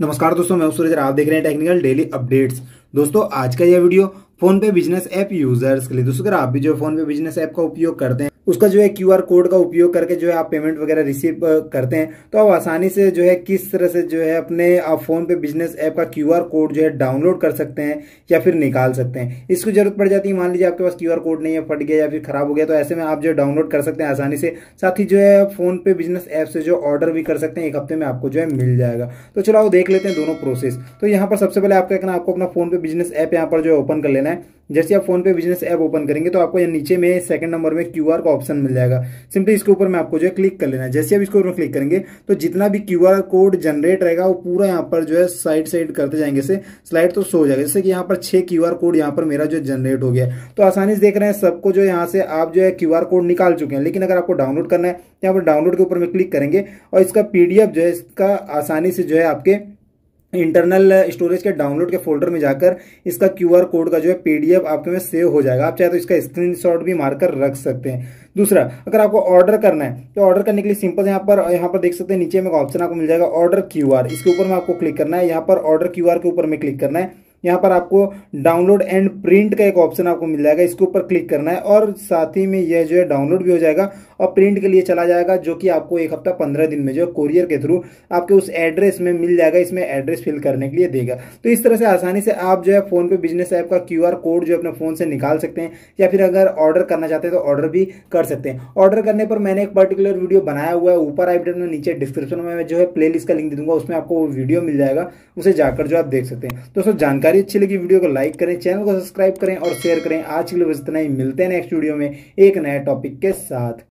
नमस्कार दोस्तों, मैं सूरज आप देख रहे हैं टेक्निकल डेली अपडेट्स दोस्तों, आज का यह video PhonePe business app users के लिए। दोस्तों, अगर आप भी जो फ़ोन पे बिज़नेस ऐप का उपयोग करते हैं उसका जो है क्यू आर कोड का उपयोग करके जो है आप पेमेंट वगैरह रिसीव करते हैं। तो आप आसानी से जो है किस तरह से जो है अपने, आप फ़ोन पे बिज़नेस ऐप का क्यू आर कोड जो है डाउनलोड कर सकते हैं या फिर निकाल सकते हैं। इसको ज़रूरत पड़ जाती है, मान लीजिए आपके पास क्यू आर कोड नहीं है, फट गया या फिर खराब हो गया तो ऐसे में आप जो डाउनलोड कर सकते हैं आसानी से। साथ ही जो है फ़ोन पे बिज़नेस ऐप से जो ऑर्डर भी कर सकते हैं, एक हफ़्ते में आपको जो है मिल जाएगा। तो चलो आप देख लेते हैं दोनों प्रोसेस। तो यहाँ पर सबसे पहले आपका कहना आपको अपना फ़ोन पे बिज़नेस ऐप यहाँ पर जो है ओपन कर लेना है। जैसे आप PhonePe business app open करेंगे तो आपको नीचे में सेकंड नंबर में क्यू ऑप्शन मिल जाएगा। सिंपली इसके ऊपर में आपको जो है क्लिक कर लेना है। जैसे आप इसके ऊपर क्लिक करेंगे तो जितना भी क्यूआर कोड जनरेट रहेगा, वो पूरा यहाँ पर जो है साइड साइड करते जाएँगे से स्लाइड तो हो जाएगा। जैसे कि यहाँ पर छह क्यूआर कोड यहाँ पर मेरा जो जनरेट हो गया तो आसानी से देख रहे हैं सबको जो यहाँ से आप जो है क्यूआर कोड निकाल चुके हैं। लेकिन अगर आपको डाउनलोड करना है यहाँ पर डाउनलोड के ऊपर में क्लिक करेंगे और इसका पीडीएफ जो है, इसका आसानी से जो है आपके इंटरनल स्टोरेज के डाउनलोड के फोल्डर में जाकर इसका क्यूआर कोड का जो है पीडीएफ आपके में सेव हो जाएगा। आप चाहे तो इसका स्क्रीनशॉट भी मारकर रख सकते हैं। दूसरा, अगर आपको ऑर्डर करना है तो ऑर्डर करने के लिए सिंपल यहाँ पर यहाँ पर देख सकते हैं, नीचे में ऑप्शन आपको मिल जाएगा ऑर्डर क्यूआर इसके ऊपर में आपको क्लिक करना है। यहाँ पर ऑर्डर क्यूआर के ऊपर में क्लिक करना है। यहाँ पर आपको डाउनलोड एंड प्रिंट का एक ऑप्शन आपको मिल जाएगा। इसके ऊपर क्लिक करना है और साथ ही में यह जो है डाउनलोड भी हो जाएगा और प्रिंट के लिए चला जाएगा, जो कि आपको एक हफ़्ता पंद्रह दिन में जो है कोरियर के थ्रू आपके उस एड्रेस में मिल जाएगा, इसमें एड्रेस फिल करने के लिए देगा। तो इस तरह से आसानी से आप जो है फ़ोन पे बिज़नेस ऐप का क्यूआर कोड जो अपने फ़ोन से निकाल सकते हैं या फिर अगर ऑर्डर करना चाहते हैं तो ऑर्डर भी कर सकते हैं। ऑर्डर करने पर मैंने एक पर्टिकुलर वीडियो बनाया हुआ है, ऊपर आई बटन में, नीचे डिस्क्रिप्शन में जो है प्ले का लिंक दे दूँगा, उसमें आपको वीडियो मिल जाएगा, उसे जाकर जो आप देख सकते हैं। दोस्तों जानकारी अच्छी लगी, वीडियो को लाइक करें चैनल को सब्सक्राइब करें और शेयर करें। आज के लिए बस इतना ही। मिलते हैं नेक्स्ट वीडियो में एक नए टॉपिक के साथ।